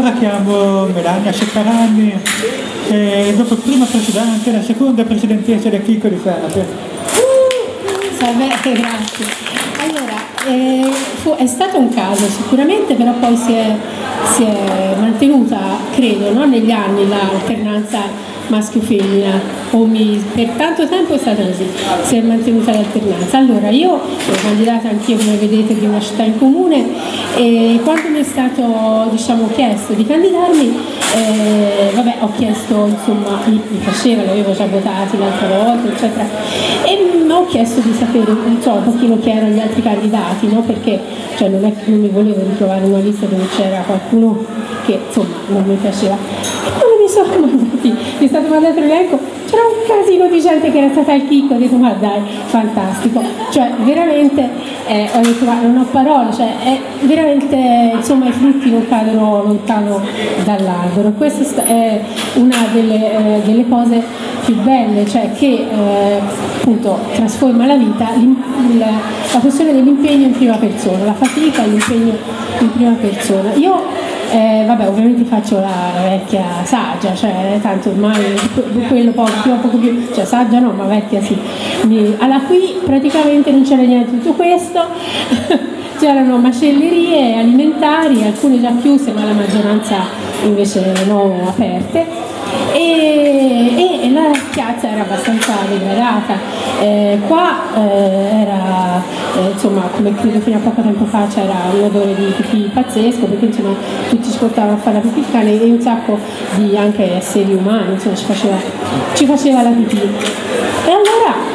ancora chiamo Melania Ceccarani, e dopo il primo presidente, la seconda presidentessa del Chicco di Ferrape. Salve, grazie. Allora, eh, fu, è stato un caso sicuramente, però poi si è, si è mantenuta, credo, no, negli anni l'alternanza maschio-femmina mi, per tanto tempo è stata così, si è mantenuta l'alternanza. Allora io sono candidata anch'io come vedete di una città in comune e quando mi è stato diciamo, chiesto di candidarmi eh, vabbè, ho chiesto, insomma, mi, mi faceva, l'avevo già votati l'altra volta, eccetera, e ho chiesto di sapere so, un pochino chi erano gli altri candidati, no? perché cioè, non è che non mi volevo ritrovare una lista dove c'era qualcuno che insomma non mi piaceva. Sono mandati, mi è stato mandato l'elenco, c'era un casino di gente che era stata al chicco, ho detto ma dai, fantastico, cioè veramente eh, ho detto ma non ho parole, cioè è veramente insomma i frutti non cadono lontano dall'albero, questa è una delle, eh, delle cose più belle, cioè che eh, appunto trasforma la vita, la questione dell'impegno in prima persona, la fatica, l'impegno in prima persona. Io eh, vabbè, ovviamente faccio la, la, vecchia saggia, cioè tanto ormai quello poco più, poco più, cioè saggia no, ma vecchia sì. Mi, alla qui praticamente non c'era niente di tutto questo, c'erano macellerie alimentari, alcune già chiuse ma la maggioranza invece no aperte e, e, piazza era abbastanza degradata. Eh, qua eh, era, eh, insomma, come credo fino a poco tempo fa c'era un odore di pipì pazzesco perché insomma, tutti ci portavano a fare la pipì cane e un sacco di anche esseri umani, insomma, ci, faceva, ci faceva la pipì. E allora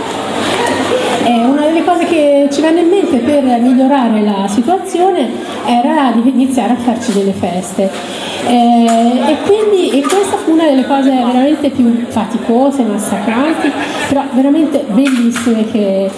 eh, una delle cose che ci venne in mente per migliorare la situazione era di iniziare a farci delle feste. Eh, e quindi e questa fu una delle cose veramente più faticose, massacranti, però veramente bellissime che,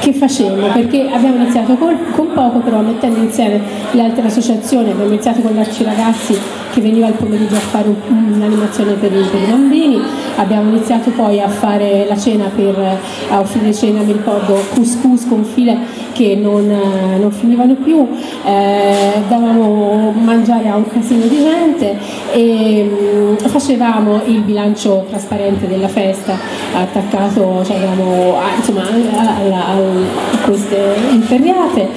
che facemmo perché abbiamo iniziato con, con, poco però mettendo insieme le altre associazioni abbiamo iniziato con l'Arci Ragazzi che veniva il pomeriggio a fare un'animazione per, per, i bambini abbiamo iniziato poi a fare la cena per a offrire cena mi ricordo couscous con file che non, non finivano più. Eh, davamo mangiare a un casino di gente e mh, mm, facevamo il bilancio trasparente della festa attaccato cioè, avevamo, insomma, alla, alla queste inferriate.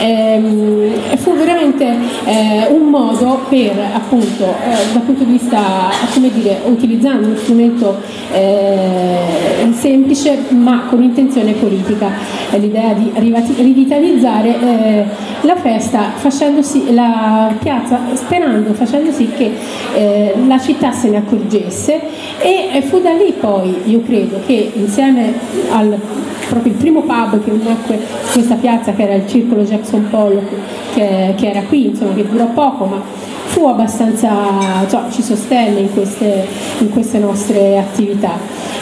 Ehm, fu veramente eh, un modo per, appunto, eh, dal punto di vista, come dire, utilizzando uno strumento eh, semplice ma con intenzione politica, l'idea di rivitalizzare eh, la festa facendosi, la piazza, sperando, facendo sì che eh, la città se ne accorgesse e fu da lì poi, io credo, che insieme al proprio il primo pub che nacque questa piazza che era il Circolo Jackson Pollock che, che era qui, insomma che durò poco ma fu abbastanza, cioè, ci sostenne in queste, in queste nostre attività.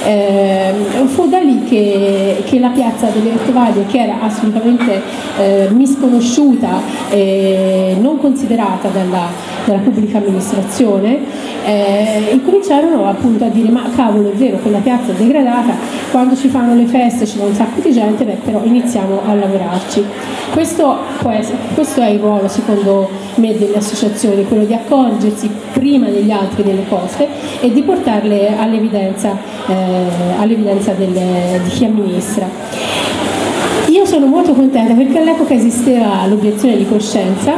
Eh, fu da lì che, che, la piazza delle Vettovaglie, che era assolutamente eh, misconosciuta e non considerata dalla, dalla pubblica amministrazione, eh, incominciarono appunto a dire ma cavolo è vero, quella piazza è degradata, quando ci fanno le feste ci va un sacco di gente, beh, però iniziamo a lavorarci. Questo, essere, questo è il ruolo secondo me delle associazioni, quello di accorgersi prima degli altri delle cose e di portarle all'evidenza, eh, all'evidenza di chi amministra. Io sono molto contenta perché all'epoca esisteva l'obiezione di coscienza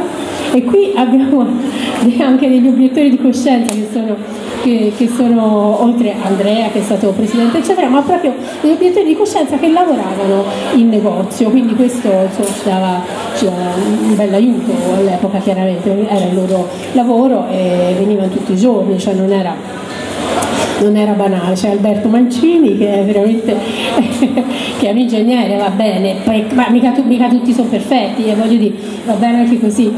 e qui abbiamo anche degli obiettori di coscienza che sono, che, che sono, oltre Andrea che è stato presidente eccetera, ma proprio degli obiettori di coscienza che lavoravano in negozio, quindi questo insomma, ci, dava, ci, dava, un bel aiuto all'epoca chiaramente, era il loro lavoro e venivano tutti i giorni, cioè non era non era banale, c'è Alberto Mancini che è veramente che è un ingegnere, va bene, poi, ma mica, mica tutti sono perfetti, eh, voglio dire, va bene anche così.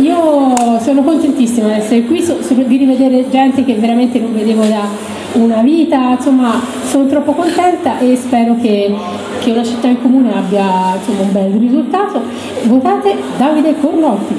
Io sono contentissima di essere qui, so, so, di rivedere gente che veramente non vedevo da una vita, insomma sono troppo contenta e spero che, che una città in comune abbia insomma, un bel risultato. Votate Davide Cornotti.